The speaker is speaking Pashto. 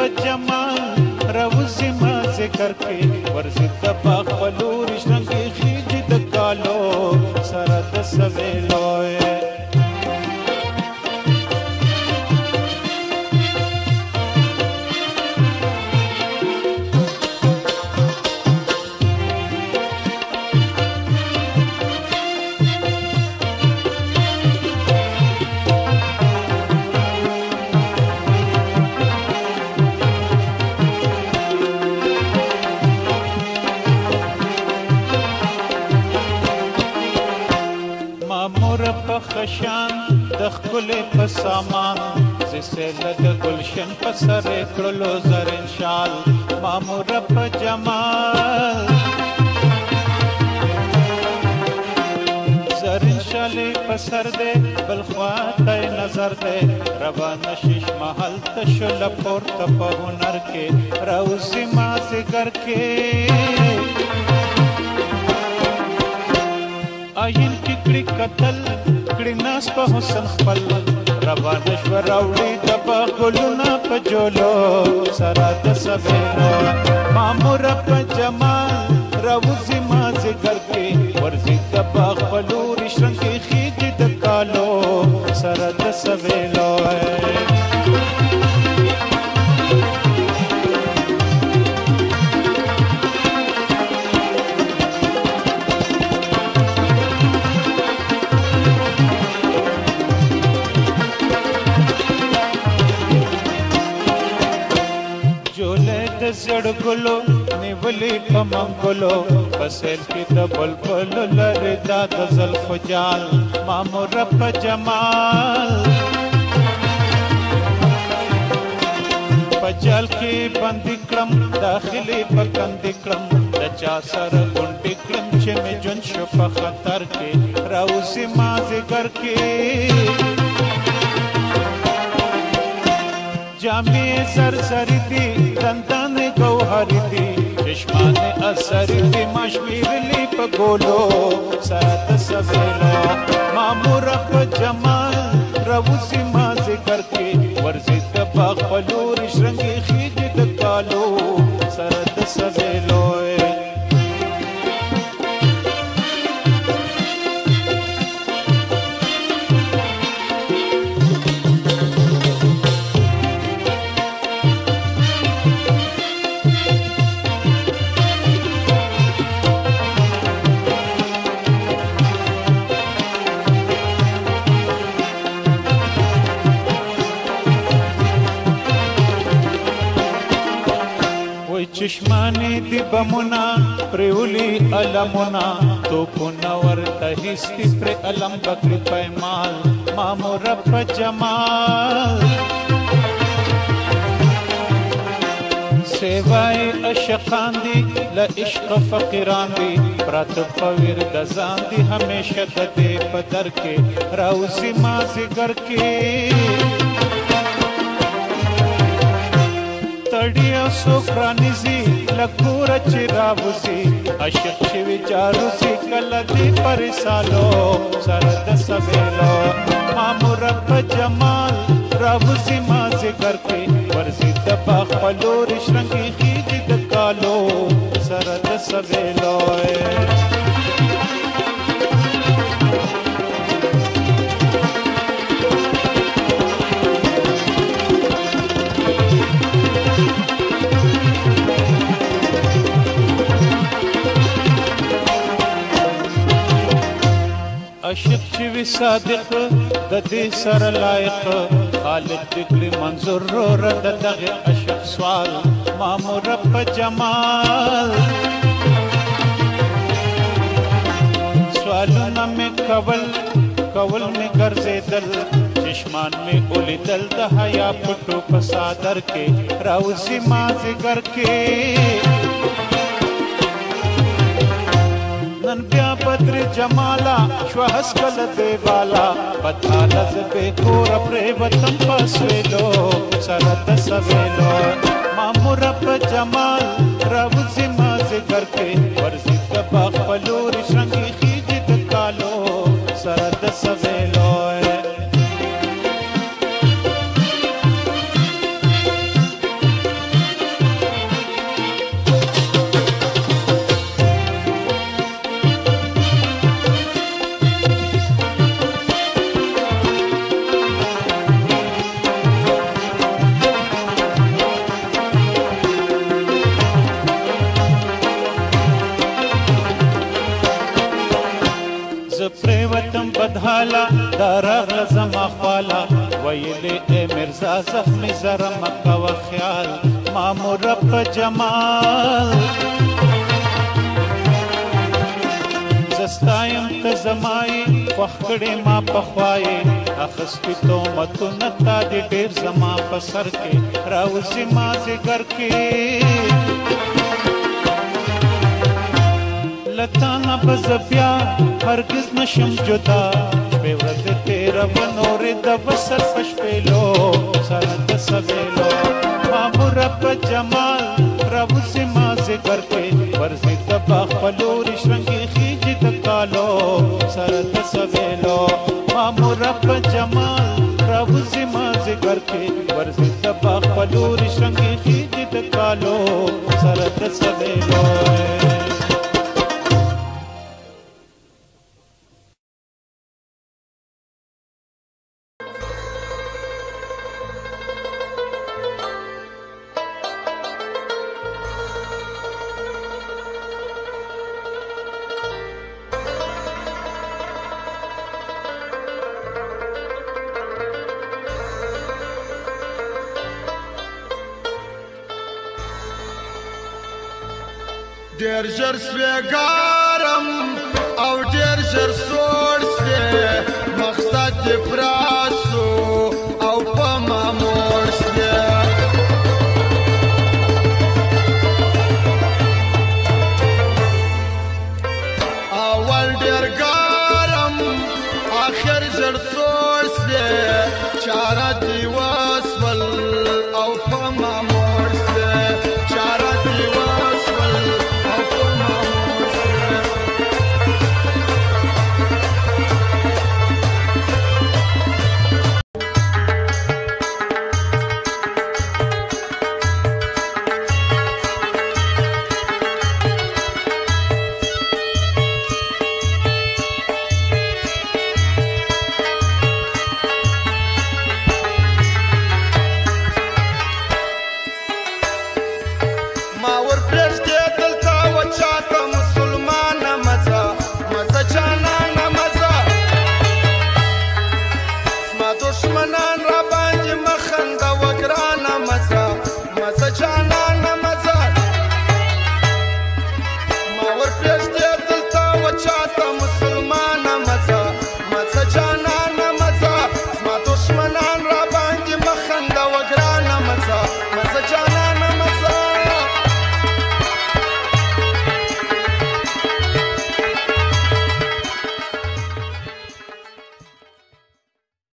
بجما روزی ما ذکر کې ورزد په خپلو رشتنګ خېج د کالو سره د سویل غشان د خپل په سامان زسل د گلشن په سر کړلو زرین شال مامور په جمال زرین شال په سر دې بل خواته نظر دې روان شش محل تشل پورته په هنر کې راوسی ما ذکر کې آین کې کړي قتل کړي ناس په حسن خپل روان شو راوړي د بغلونه په جولو سره د سبیرو مامور په جمال راوځي ما ذکر کې ورځي د بغلو رشن کې خېج د کالو زړګلو نیولې پمنګلو بسل کې د بلبل لره دا د زلف جال مامور په جمال پچل کې بند کړم داخلي په کند کړم د چا سره ګوند کړم چې مې جون شو په خطر کې راوسي ما ذکر کې جامې سر سر دي چشمان اثر کې مشوي ویلي په ګولو سره د سبلا مامور په جمال روسي ما ذکر کې ورزید په خپلور شرنګي خېج د کالو سره د سبلا چشمانه دی بمنا پریولی علمنا تو پونا ورته هستی پر علم بکری پیمال مامور په جمال سیوای عشقان دی ل عشق فقیران دی پرات پویر د ځان دی همیشه د دې په در کې راوسی ما زګر کې सुखरानी लखूर चिराबुसी अशक्ष विचारुसी दी परिसालो सरद सवेलो ذکر صادق د دې سره لایق خالد ذکر منظور رو د دغه عشق سوال مامور په جمال سوالونه مې کول کول مې ګرځېدل چشمان مې ولیدل د حیا پټو په صادر کې راوځي ما ذکر کې نن بیا भद्र जमाला श्वहस्कल देवाला पे बेकोर प्रेम तपस्वेलो सरत सवेलो मामुरप जमाल रव जिमा जिगर के वर्जित बखलूर शंकर ز پری وتم بدحالا درغ زما خپالا ویلې اے مرزا زخمی سره مکه و خیال مامور رب جمال زستایم ته زمای وخکړې ما پخوای اخستې تو متونه تا دې ډېر زما په سر کې راوځي ما زګر کې لتانا بزبیا هرگز نشم جدا شپې ورځې تیروه نورې د وصل په شپېلو سره د سبېلو ماموره په جمال راوځې مازدیګر کې ورځې د باغ په لورې شرنګې خیجې د کالو سره د سبېلو ماموره په جمال راوځې مازدیګر کې ورځې د باغ په لورې شرنګې خیجې د کالو سره د سبېلو ډیر ژر سپېګارم او ډیر ژر سوړ سې مقصد پرا